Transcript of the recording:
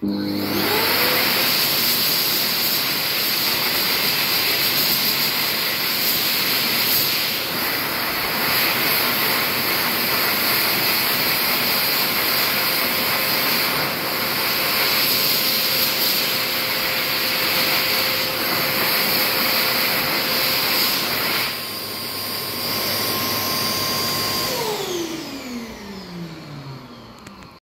Mm-hmm.